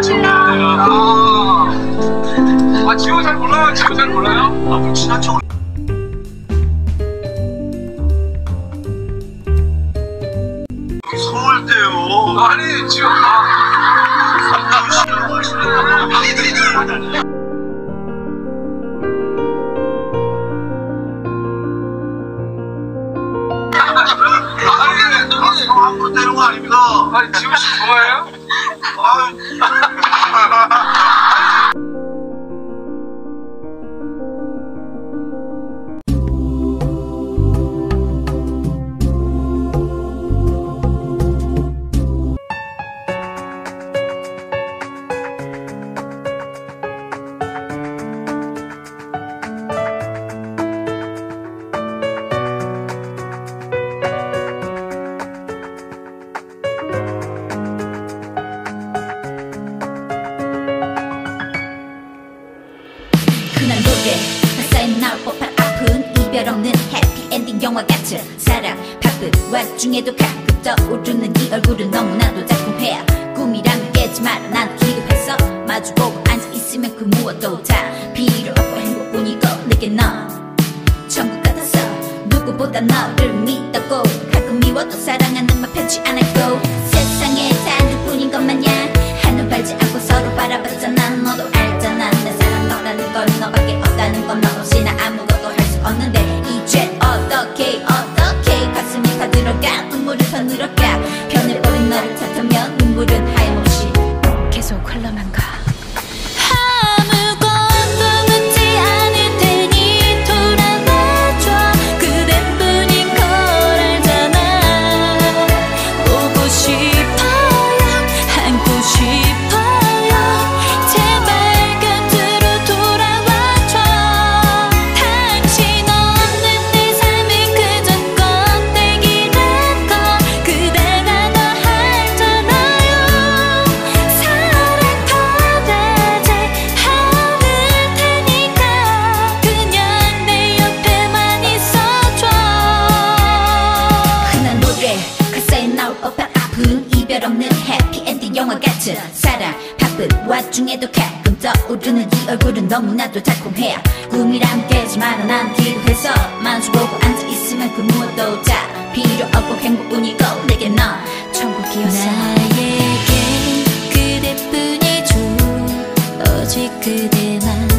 지호 내가 아, 아 지호 잘 몰라요 지호 잘 몰라요 아 그럼 지나쳐 서울대요 아니 지호 아 아니, 아니, 아니, 아무것도 이런 거 아닙니다. 아니, 지금 좋아해요? 아유. 노래 가사에 나올 법한 아픈 이별 없는 해피엔딩 영화 같은 사랑. 바쁜 와중에도 가끔 떠오르는 이 얼굴은 너무나도 달콤해 꿈이라면 깨지 마라 난 기도했어 마주보고 앉아있으면 그 무엇도 다 필요 없고 행복뿐이고 내게 넌 천국 같았어 누구보다 너를 믿었고 가끔 미워도 사랑하는 말 편치 않았고 세상에 단둘뿐인 것 마냥 같은 사랑. 바쁜 와중에도 가끔 떠오르는 이 얼굴은 너무나도 달콤해 꿈이라면 깨지 마라 난 기도해서 마주보고 앉아있으면 그 무엇도 다 필요 없고 행복뿐이고 내게 넌 천국이었어. 나에게 그대뿐이죠 오직 그대만